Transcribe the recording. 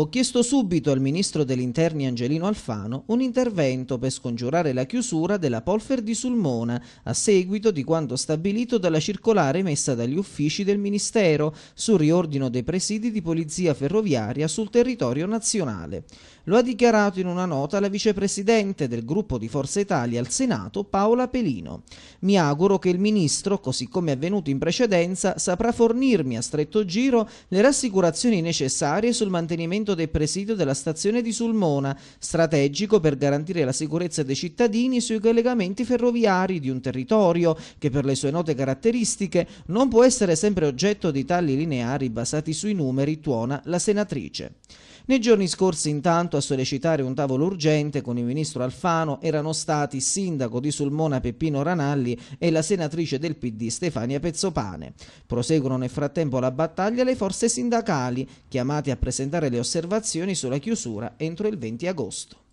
Ho chiesto subito al ministro degli interni Angelino Alfano un intervento per scongiurare la chiusura della Polfer di Sulmona a seguito di quanto stabilito dalla circolare emessa dagli uffici del Ministero sul riordino dei presidi di polizia ferroviaria sul territorio nazionale. Lo ha dichiarato in una nota la vicepresidente del gruppo di Forza Italia al Senato Paola Pelino. Mi auguro che il ministro, così come è avvenuto in precedenza, saprà fornirmi a stretto giro le rassicurazioni necessarie sul mantenimento del presidio della stazione di Sulmona, strategico per garantire la sicurezza dei cittadini sui collegamenti ferroviari di un territorio che per le sue note caratteristiche non può essere sempre oggetto di tagli lineari basati sui numeri, tuona la senatrice. Nei giorni scorsi, intanto, a sollecitare un tavolo urgente con il ministro Alfano erano stati sindaco di Sulmona Peppino Ranalli e la senatrice del PD Stefania Pezzopane. Proseguono nel frattempo la battaglia le forze sindacali, chiamate a presentare le osservazioni sulla chiusura entro il 20 agosto.